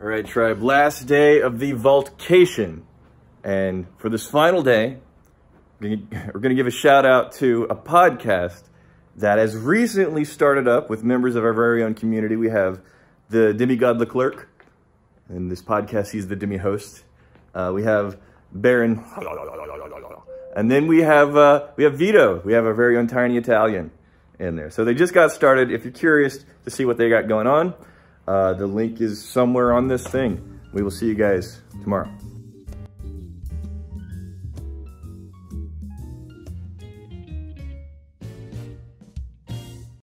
All right, tribe, last day of the Vaultcation. And for this final day, we're going to give a shout out to a podcast that has recently started up with members of our very own community. We have the Demigod Leclerc. In this podcast, he's the demi host. Uh, we have Baron. And then we have uh, we have Vito. We have our very own tiny Italian in there. So they just got started. If you're curious to see what they got going on, uh, the link is somewhere on this thing. We will see you guys tomorrow.